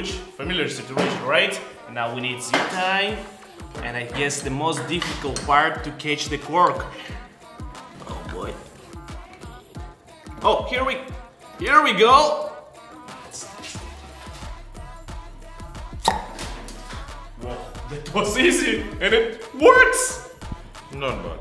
huge, familiar situation, right? And now we need zip tie, and I guess the most difficult part to catch the cork. Oh boy. Oh, here we, here we go. Whoa, that was easy, and it works. Not bad.